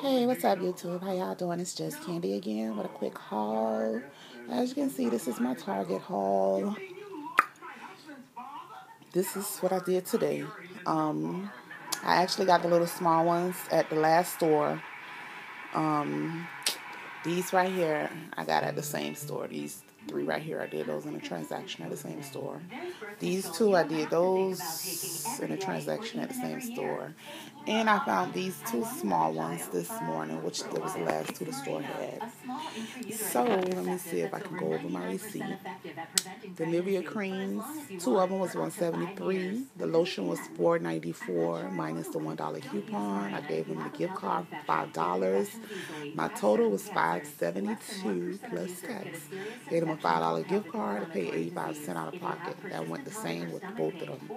Hey, what's up, YouTube? How y'all doing? It's Jus Candy again with a quick haul. As you can see, this is my Target haul. This is what I did today. Um, I actually got the little small ones at the last store. Um, these right here, I got at the same store. These three right here, I did those in a transaction at the same store. These two, I did those in a transaction at the same store. And I found these two small ones this morning, which was the last two the store had. So, let me see if I can go over my receipt. The Nivea creams, two of them was 173 The lotion was 494 minus the $1 coupon. I gave them the gift card $5. My total was 572 plus tax. Gave them a $5 gift card. I paid 85 cents out of pocket. That went the same with both of them.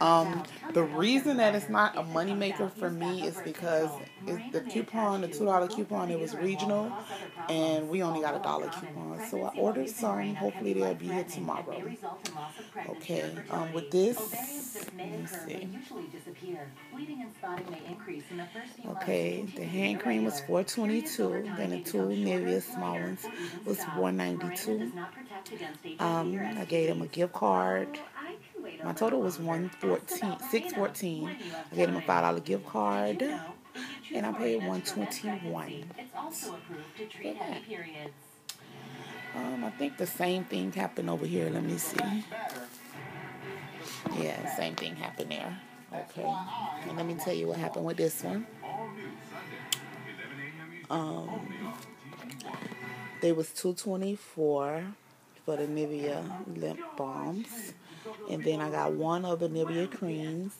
Um, the reason that it's not a money maker for me is because the coupon, the $2 coupon, it was regional, and we only got a dollar coupon. So I ordered some. Hopefully they'll be here tomorrow. Okay, um, with this, let me see. Okay, the hand cream was 422 Then the two Nivea small ones was 192 Um, I gave him a gift card. My total was 114 614 I gave him a $5 gift card. And I paid 121 Um, I think the same thing happened over here. Let me see. Yeah, same thing happened there. Okay. And let me tell you what happened with this one. Um, they was 224 for the Nivea lip balms. And then I got one of the Nivea creams.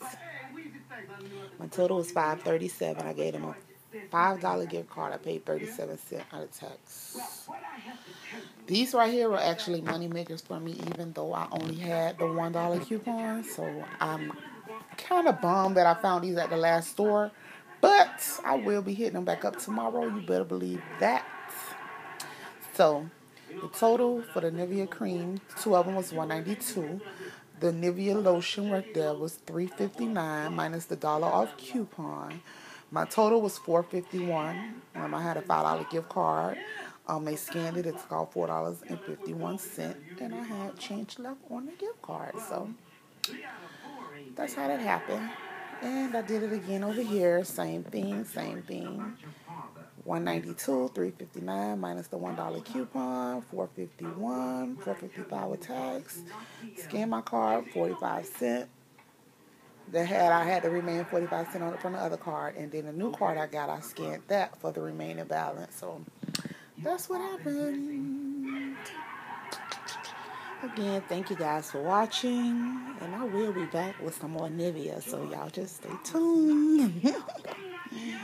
My total was 537 I gave them a $5 gift card. I paid 37 cents out of tax. These right here were actually money makers for me, even though I only had the $1 coupon. So I'm kind of bummed that I found these at the last store. But I will be hitting them back up tomorrow. You better believe that. So the total for the Nivea cream, two of them was 192 The Nivea lotion right there was 359 minus the dollar off coupon. My total was 451 um, I had a $5 gift card. Um, they scanned it. It took out $4.51. And I had change left on the gift card. So that's how that happened. And I did it again over here. Same thing, same thing. 192 359 minus the $1 coupon, 451 455 with tax. Scan my card, 45 cents. The had I had the remaining 45 cents on it from the other card. And then the new card I got, I scanned that for the remaining balance. So that's what happened. Again, thank you guys for watching. And I will be back with some more Nivea. So y'all just stay tuned.